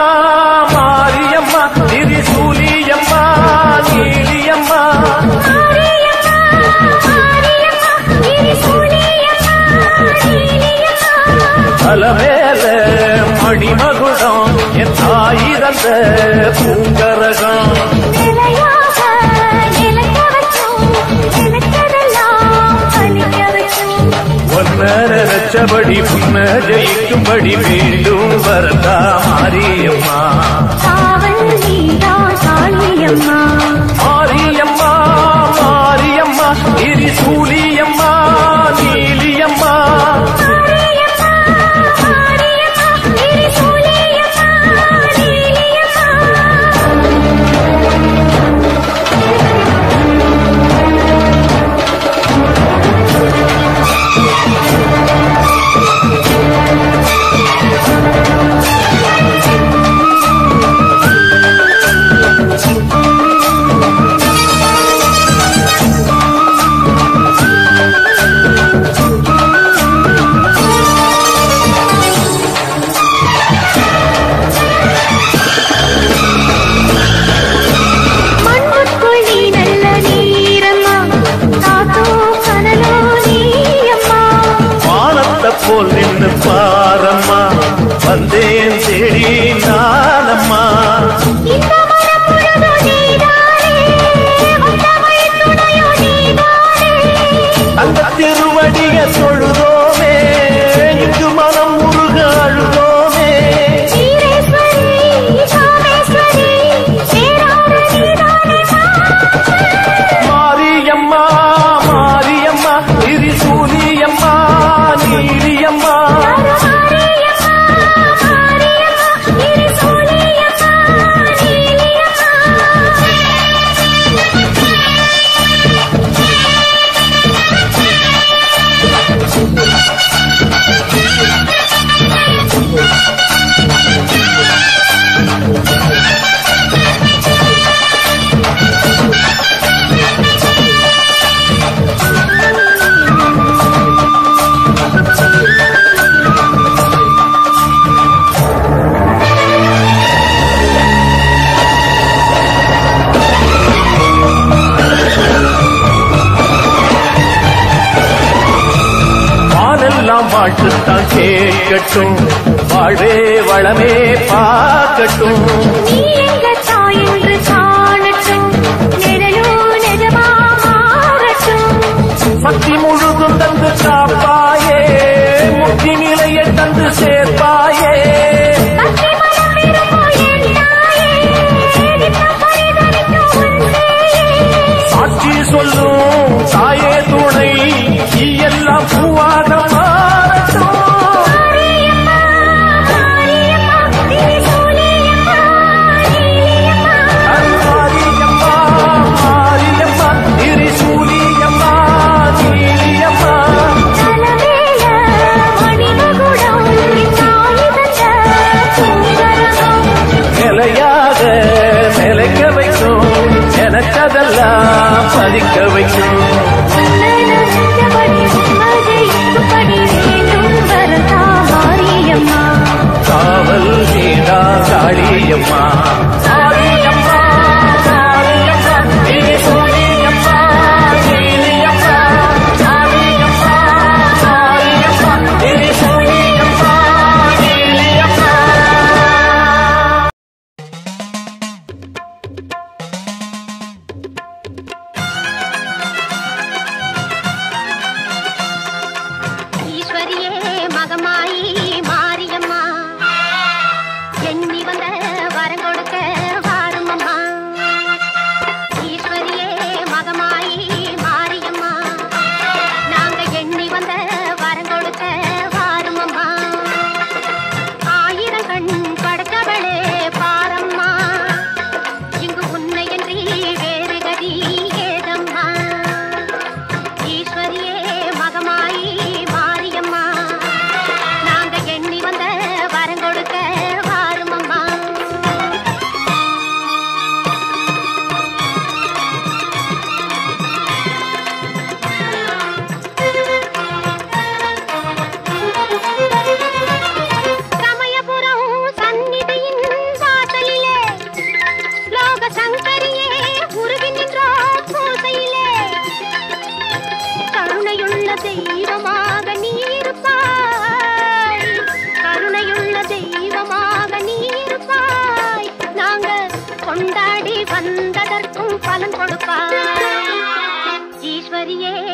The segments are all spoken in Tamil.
Allah நினைச்சபடி உன்னை ஜெயிக்கும்படி வேண்டும் வரதா மாரியம்மா. மாரியம்மா மாரியம்மா திரிசூலியம்மா போல் நின்று பாரம்மா. வந்தேன் செடி நான் கிடைக்கட்டும் வாழ்வே வளமே பார்க்கட்டும் சக்தி முழுதும் தந்து காப்பாய் yeah.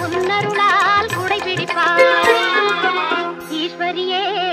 உன்னருளால் குடைபிடிப்பாய். ஈஸ்வரியே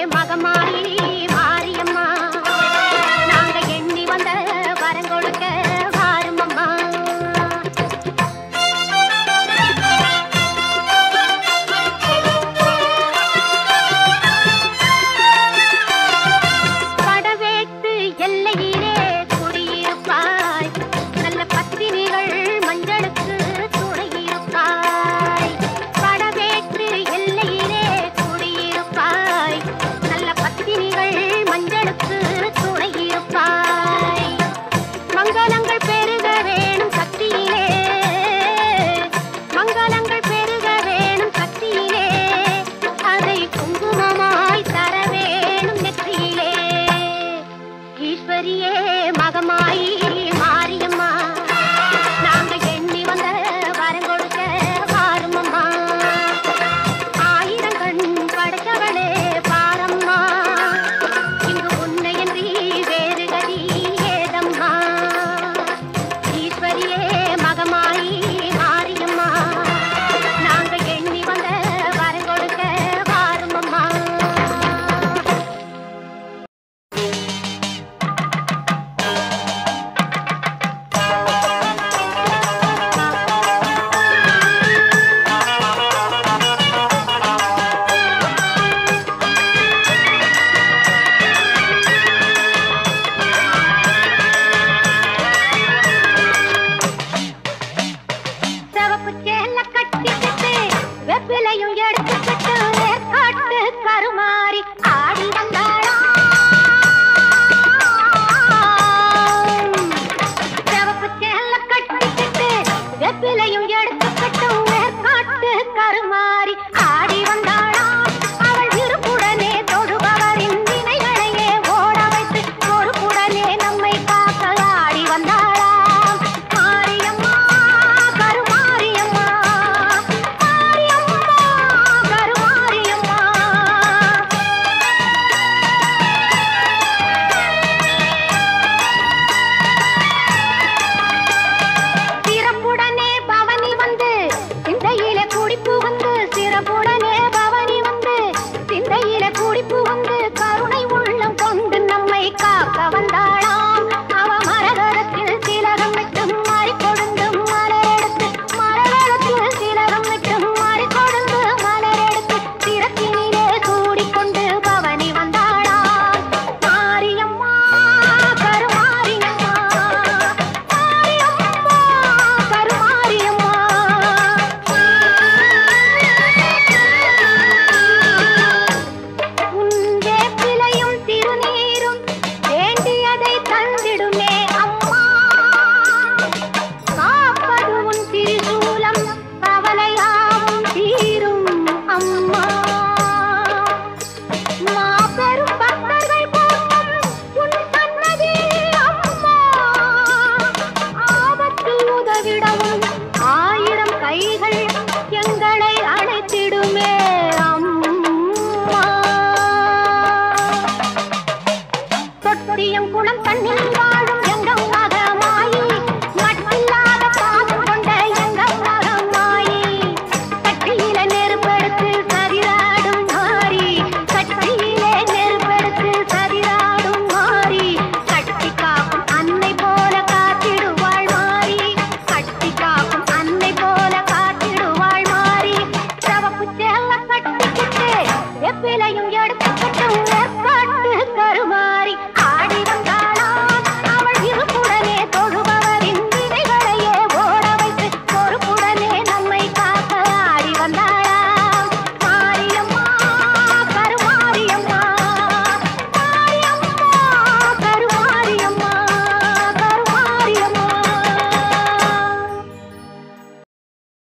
பார்க்க வந்தா